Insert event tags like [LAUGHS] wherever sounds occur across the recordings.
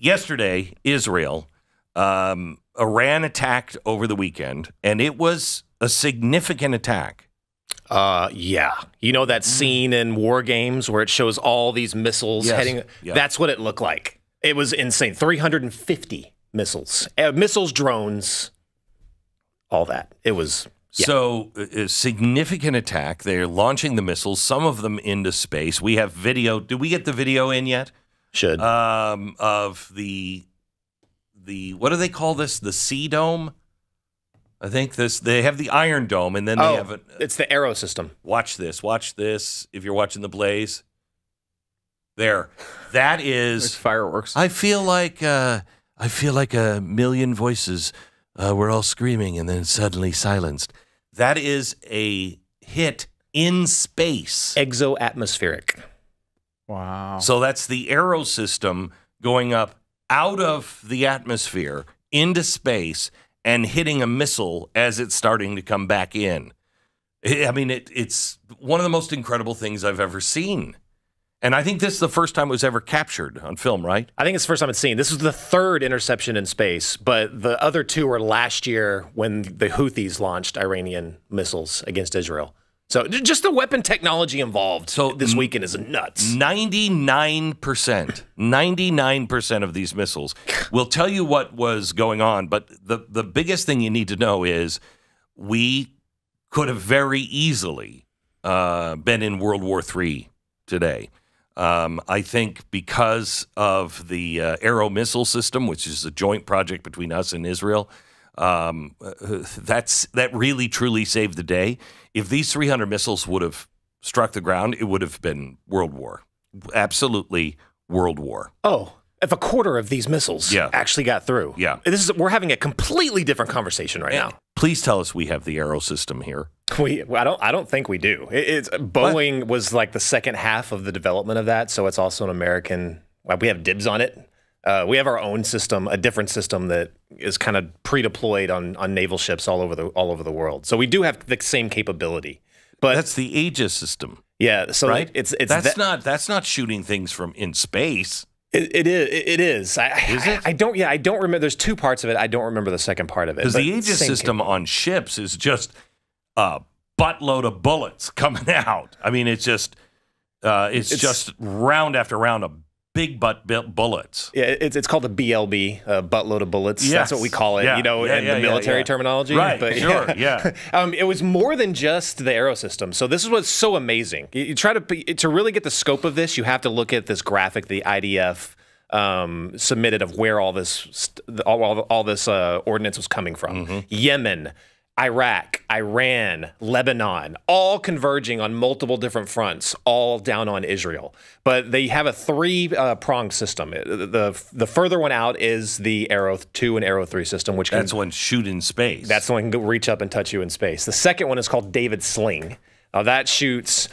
yesterday, Israel, um, Iran attacked over the weekend, and it was a significant attack. Uh, yeah. You know that scene in War Games where it shows all these missiles Yes. heading? Yeah. That's what it looked like. It was insane. 350 missiles, uh, missiles, drones, all that. It was. Yeah. So, a a significant attack. They're launching the missiles, some of them into space. We have video. Did we get the video in yet? Should. Um, of the the what do they call this? The Sea Dome. I think this. They have the Iron Dome, and then they oh, have it. it's the arrow system. Watch this. Watch this. If you're watching the Blaze, there. that is There's fireworks. I feel like uh, I feel like a million voices uh, were all screaming and then suddenly silenced. That is a hit in space. Exo-atmospheric. Wow. So that's the arrow system going up out of the atmosphere into space and hitting a missile as it's starting to come back in. I mean, it, it's one of the most incredible things I've ever seen. And I think this is the first time it was ever captured on film, right? I think it's the first time it's seen. This was the third interception in space, but the other two were last year when the Houthis launched Iranian missiles against Israel. So just the weapon technology involved So this weekend is nuts. 99%, 99% of these missiles will tell you what was going on. But the, the biggest thing you need to know is we could have very easily uh, been in World War III today. Um, I think because of the uh, Arrow missile system, which is a joint project between us and Israel, um, that's that really truly saved the day. If these 300 missiles would have struck the ground, it would have been World War, absolutely World War. Oh, if a quarter of these missiles Yeah. actually got through. Yeah. This is we're having a completely different conversation right now. Please tell us we have the Arrow system here. We I don't I don't think we do. It, it's Boeing was like the second half of the development of that, so it's also an American we have dibs on it. Uh, we have our own system, a different system that is kind of pre-deployed on, on naval ships all over the all over the world. So we do have the same capability. But That's the Aegis system, yeah, so right? it's it's that's that- not that's not shooting things from in space. It, it is. It is. I, Is it? I don't. Yeah, I don't remember. There's two parts of it. I don't remember the second part of it. Because the Aegis system on ships is just a buttload of bullets [LAUGHS] coming out. I mean, it's just uh, it's, It's- just round after round of big butt bu- bullets. Yeah, it's, it's called a BLB, a buttload of bullets. Yes. That's what we call it, Yeah. you know, Yeah, in yeah, the military yeah. terminology. Right, But sure, yeah. [LAUGHS] um, it was more than just the arrow system. So this is what's so amazing. You, you try to to really get the scope of this, you have to look at this graphic the IDF um, submitted of where all this all, all, all this uh, ordnance was coming from. Mm-hmm. Yemen. Iraq, Iran, Lebanon, all converging on multiple different fronts, all down on Israel. But they have a three uh, prong system. The, the the further one out is the Arrow 2 and Arrow 3 system, which can That's one shoot in space. that's the one that can reach up and touch you in space. The second one is called David's Sling. Now that shoots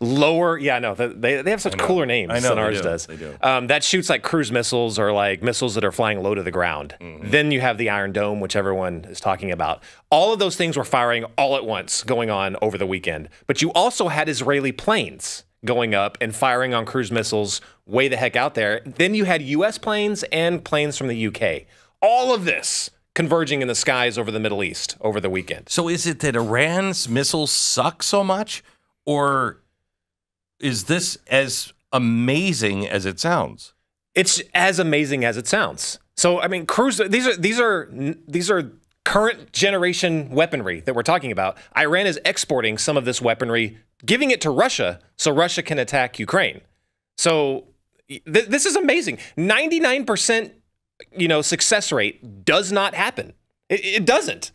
lower. Yeah, no, they, they have such cooler names I know, than ours do. does. They do. Um, that shoots like cruise missiles or like missiles that are flying low to the ground. Mm-hmm. Then you have the Iron Dome, which everyone is talking about. All of those things were firing all at once going on over the weekend. But you also had Israeli planes going up and firing on cruise missiles way the heck out there. Then you had U.S. planes and planes from the U.K. All of this converging in the skies over the Middle East over the weekend. so is it that Iran's missiles suck so much, or is this as amazing as it sounds? It's as amazing as it sounds. So I mean, cruise. These are these are these are current generation weaponry that we're talking about. Iran is exporting some of this weaponry, giving it to Russia, so Russia can attack Ukraine. So th- this is amazing. Ninety nine percent, you know, success rate does not happen. It, it doesn't.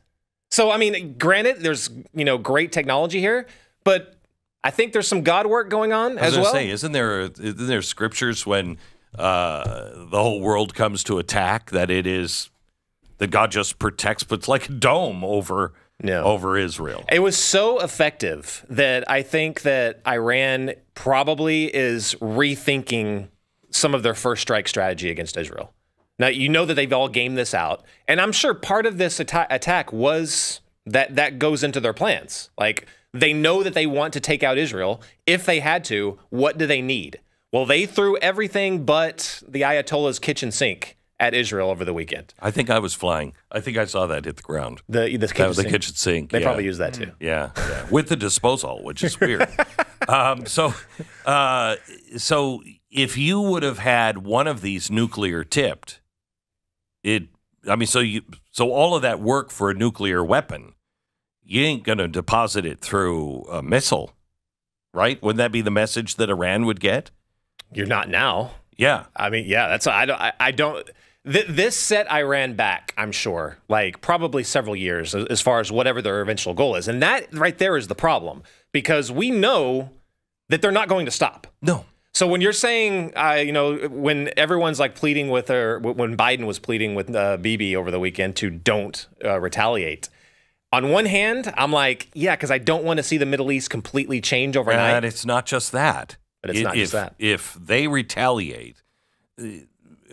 So I mean, granted, there's you know great technology here, but I think there's some God work going on I was as well. say, isn't there isn't there scriptures when uh, the whole world comes to attack that it is that God just protects, puts like a dome over No. over Israel. It was so effective that I think that Iran probably is rethinking some of their first strike strategy against Israel. Now you know that they've all gamed this out, and I'm sure part of this atta- attack was that that goes into their plans. Like they know that they want to take out Israel. If they had to, what do they need? Well, they threw everything but the Ayatollah's kitchen sink at Israel over the weekend. I think I was flying. I think I saw that hit the ground. The the kitchen, That was the sink. kitchen sink. They yeah. probably use that too. Yeah, yeah, with the disposal, which is weird. [LAUGHS] um, so, uh, so if you would have had one of these nuclear tipped, it. I mean, so you, so all of that work for a nuclear weapon, you ain't gonna deposit it through a missile, right? Wouldn't that be the message that Iran would get? You're not now. Yeah, I mean, yeah, that's I don't I, I don't. Th- this set Iran back, I'm sure, like probably several years as far as whatever their eventual goal is, and that right there is the problem because we know that they're not going to stop. no, So when you're saying, uh, you know, when everyone's like pleading with, or when Biden was pleading with uh, Bibi over the weekend to don't uh, retaliate. On one hand, I'm like, yeah, because I don't want to see the Middle East completely change overnight. and it's not just that. But it's I- not if, just that. If they retaliate, uh,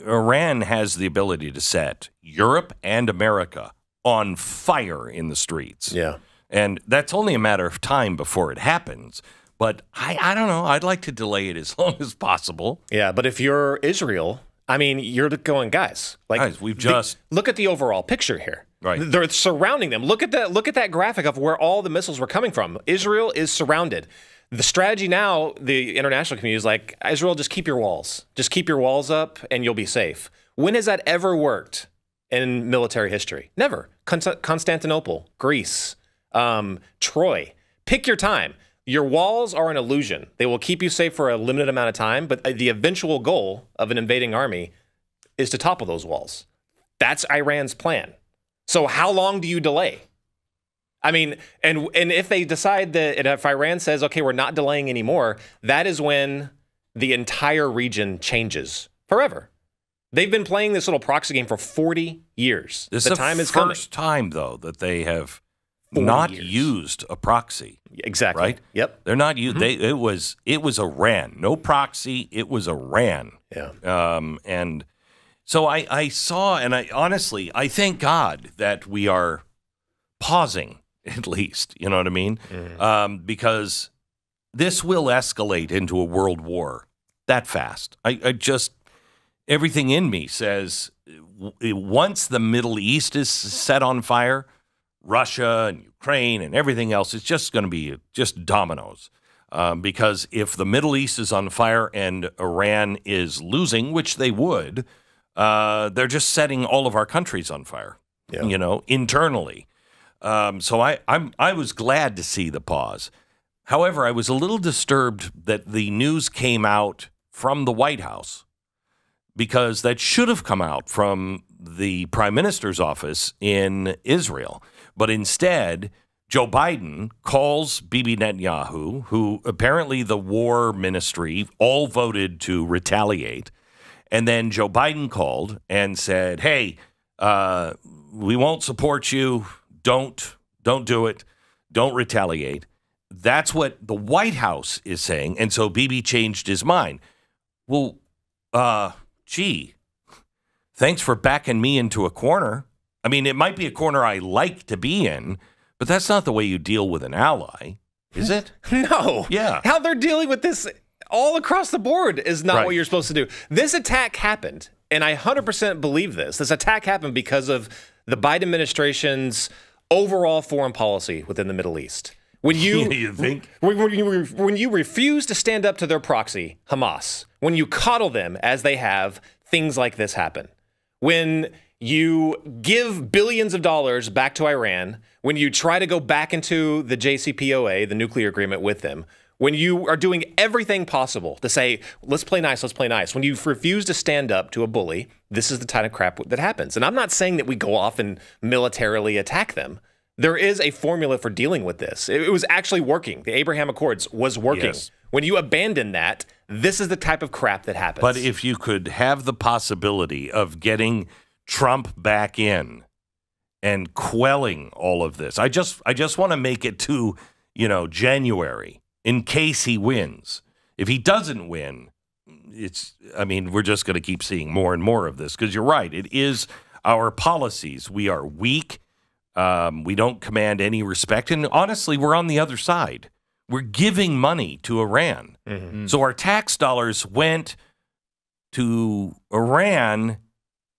Iran has the ability to set Europe and America on fire in the streets. yeah. And that's only a matter of time before it happens. But I, I don't know. I'd like to delay it as [LAUGHS] long as possible. Yeah, but if you're Israel, I mean, you're going, guys. Like, Guys, we've the- just- look at the overall picture here. Right. they're surrounding them. Look at that. Look at that graphic of where all the missiles were coming from. Israel is surrounded. The strategy now, the international community is like, Israel, just keep your walls, just keep your walls up, and you'll be safe. When has that ever worked in military history? Never. Const- Constantinople, Greece, um, Troy. Pick your time. Your walls are an illusion. They will keep you safe for a limited amount of time, but uh, the eventual goal of an invading army is to topple those walls. That's Iran's plan. So how long do you delay? I mean, and and if they decide that if Iran says, okay, we're not delaying anymore, that is when the entire region changes forever. They've been playing this little proxy game for 40 years. This the is time the is coming. first time, though, that they have 40 not years. used a proxy. Exactly. Right? Yep. They're not Mm-hmm. used. They it was it was Iran. no proxy. It was Iran. Yeah. Um, and so I, I saw, and I honestly, I thank God that we are pausing [LAUGHS] at least. You know what I mean? Um, because this will escalate into a world war that fast. I, I just, everything in me says once the Middle East is set on fire, Russia and Ukraine and everything else, it's just going to be just dominoes. Um, because if the Middle East is on fire and Iran is losing, which they would, uh, they're just setting all of our countries on fire. Yeah. You know, internally. Um, so I, I'm I was glad to see the pause. However, I was a little disturbed that the news came out from the White House because that should have come out from the prime minister's office in Israel. But instead, Joe Biden calls Bibi Netanyahu, who apparently the war ministry all voted to retaliate. And then Joe Biden called and said, "Hey, uh, we won't support you. Don't don't do it. Don't retaliate." That's what the White House is saying, and so Bibi changed his mind. Well, uh, gee, thanks for backing me into a corner. I mean, it might be a corner I like to be in, but that's not the way you deal with an ally, is it? [LAUGHS] No. Yeah. How they're dealing with this all across the board is not Right. what you're supposed to do. This attack happened, and I 100% believe this. This attack happened because of the Biden administration's overall foreign policy within the Middle East. When you, [LAUGHS] You think? when, when you when you refuse to stand up to their proxy, Hamas, when you coddle them as they have, things like this happen. When you give billions of dollars back to Iran, when you try to go back into the JCPOA, the nuclear agreement with them, when you are doing everything possible to say, let's play nice, let's play nice, when you refuse to stand up to a bully, this is the kind of crap that happens. And I'm not saying that we go off and militarily attack them. There is a formula for dealing with this. It it was actually working. The Abraham Accords was working. Yes. When you abandon that, this is the type of crap that happens. But if you could have the possibility of getting Trump back in and quelling all of this, I just I just want to make it to, you know, January in case he wins. If he doesn't win, it's I mean, we're just going to keep seeing more and more of this because you're right. It is our policies. We are weak. Um, we don't command any respect. And honestly, we're on the other side. we're giving money to Iran. Mm-hmm. So our tax dollars went to Iran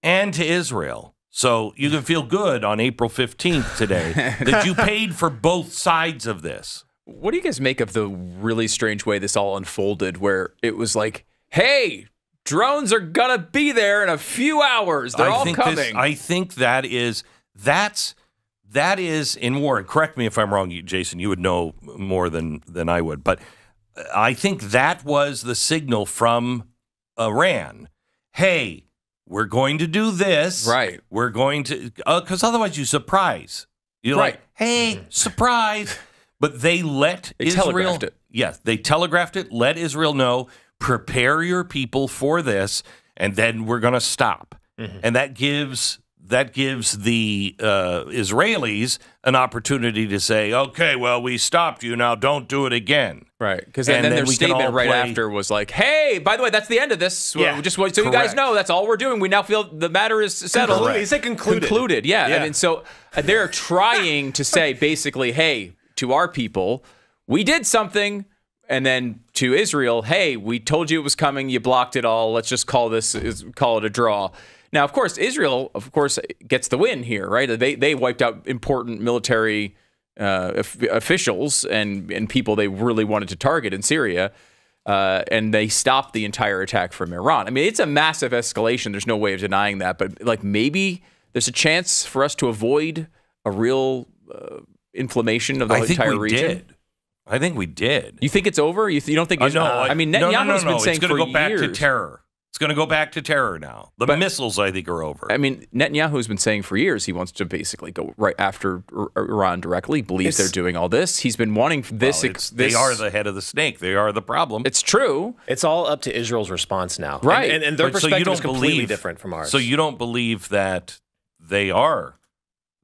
and to Israel. So you can feel good on April 15th today [LAUGHS] that you paid for both sides of this. What do you guys make of the really strange way this all unfolded where it was like, hey, drones are gonna be there in a few hours. They're I all coming. This, I think that is that's that is in war. And correct me if I'm wrong, Jason. You would know more than than I would, but I think that was the signal from Iran. Hey, we're going to do this. Right. We're going to uh, because otherwise you surprise. You're like, hey, surprise. But they let They Israel. Yes, they telegraphed it. Let Israel know. Prepare your people for this, and then we're going to stop. Mm-hmm. And that gives that gives the uh, Israelis an opportunity to say, "Okay, well, we stopped you. Now don't do it again." Right, because then, And then then their statement right play- after was like, "Hey, by the way, that's the end of this. Well, Yeah. just want- so you guys know that's all we're doing. We now feel the matter is settled." Concluded. He said concluded. Concluded, yeah. Yeah. I mean, so uh, they're [LAUGHS] trying to say basically, "Hey, to our people, we did something." And then to Israel, hey, we told you it was coming. You blocked it all. Let's just call this call it a draw. Now, of course, Israel, of course, gets the win here, right? They they wiped out important military uh, officials and and people they really wanted to target in Syria, uh, and they stopped the entire attack from Iran. I mean, it's a massive escalation. There's no way of denying that. But like maybe there's a chance for us to avoid a real uh, inflammation of the I think entire we region. did. I think we did. You think it's over? You, th- you don't think? Uh, no, I mean, no, Netanyahu's no, no, no. been saying it's going for to go back to terror. It's going to go back to terror now. The missiles, I think, are over. I mean, Netanyahu's been saying for years he wants to basically go right after Iran directly. Believes It's- they're doing all this. He's been wanting this. Well, this they are the head of the snake. They are the problem. It's true. It's all up to Israel's response now. Right. And, and, and their But so you perspective don't is completely believe- different from ours. So you don't believe that they are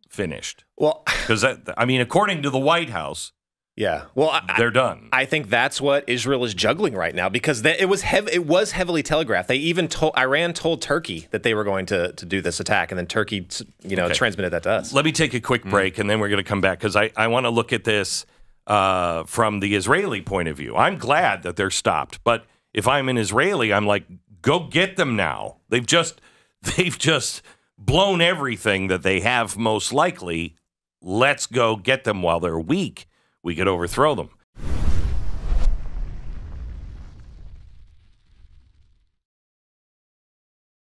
finished? well, [LAUGHS] Because I mean, according to the White House, yeah. Well, I, I- they're done. I think that's what Israel is juggling right now because that, it was hev- it was heavily telegraphed. They even told Iran told Turkey that they were going to to do this attack, and then Turkey, you know, Okay. transmitted that to us. Let me take a quick break, and then we're going to come back because I, I want to look at this uh, from the Israeli point of view. I'm glad that they're stopped, but if I'm an Israeli, I'm like, go get them now. They've just [LAUGHS] they've just blown everything that they have most likely. Let's go get them while they're weak. We could overthrow them.